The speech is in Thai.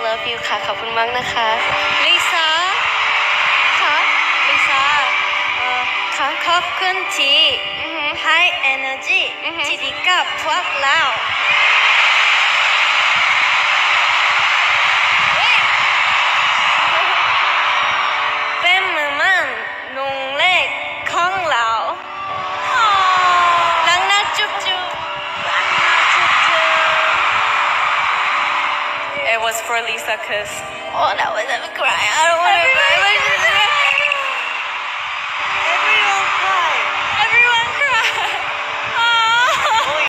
love you ค่ะ ขอบคุณมากนะคะลิซ่าค่ะลิซ่าเอ่อค่ะขอบคุณที่อือหือให้ energy อือหือที่ดีกับพวกเรา it was for Lisa because, oh, that was having crying.